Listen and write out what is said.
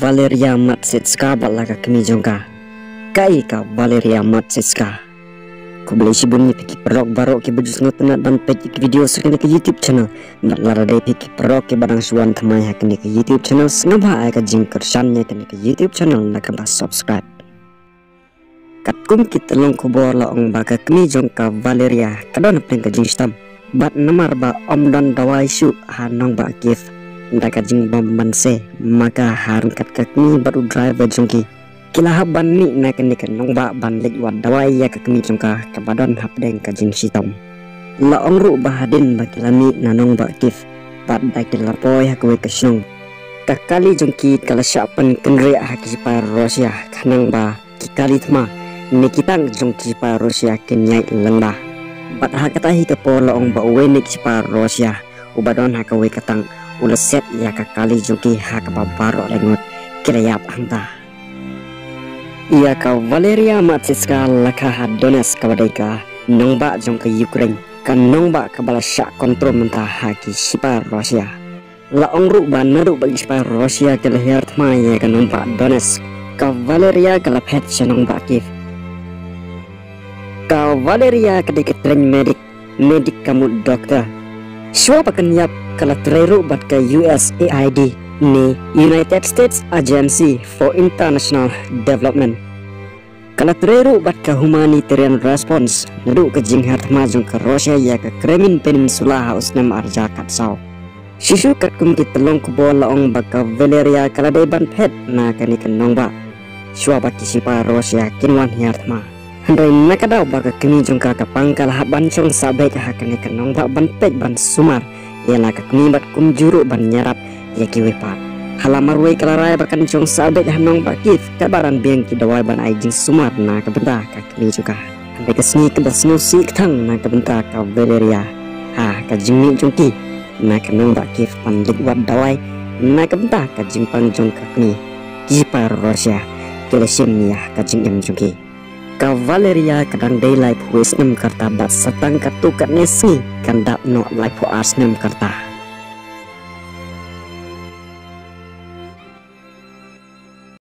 Valeria Matsitska bala ka kami jongka. Kai ka Valeria Matsitska. Ko beli si bunyi piki perok barok ki baju sengot na dan peki video sekali ke YouTube channel. Dan lara dai piki perok ki barang suan thamai ha kini ke YouTube channel sengaba ai ka jing kersan nya kini ke YouTube channel na ka subscribe. Kat kum ki telong ko bor la ong ba ka kami jongka Valeria kadon peng ka jing stam. Bat namar ba om dan dawai su hanong ba kif daga bom banse maka harun kat kakni baru driver jongki kila haban ni na kan nong ba ban lik wad dawai ya kakni jongka kabadon hap deng ka jing sitom la ong ru bahadin ba kilami na nong ba kif. Bat da kila poy hakwe kasyong kakali jongki kala syapan kenre haki pa Rusia kanang ba kikali tma nikitang jongki pa Rusia kenyai lengba bat kapo la ong ba wenik pa Rusia ubadon hakawe katang set ya kali juki hak babaro lengut kirayap ia ka Valeria Matsiska laka hadones kabadaika nongba jong ke Ukraine kan nongba kabala syak kontrol mentah haki sipa Rusia. La ongru ba naru bagi sipa Rusia ke leher tma ya kan nongba Donetsk ka Valeria kalap het nongba Kiev ka Valeria kedikit medik medik kamu dokter. Siapa kenyap kala treru bat ke USAID ni United States Agency for International Development. Kala treru bat ke humanitarian response nadu ke jinghat majung ke Russia ya ke Kremin Peninsula haus nam arja katsau. Sisu kat kum ki telong ku bola ong baka Valeria kala deban pet na kani kenong ba. Siapa kisipa Russia kinwan hiartma. Handai nakadaw baga kini jungka ka pangkal haban chong sabai ka hakane ka nong ba ban pek ban sumar ya la ka kini bat kum juru ban nyarap ya ki wepa halamar we kala raya bakan chong sabai ka nong ba kif ka baran biang ki dawai ban ai jing sumar na ka benta ka kini juga. Handai ka sni ka dasnu si thang na ka benta ka valeria ha ka jingni jungki na ka nong ba kif pan lik wat dawai na ka benta ka jimpang jong ka kini kipar Russia kila ya ka jing em Kavaleria kadang day life wisdom karta bat satang katukat nesi kandak no life for us nem karta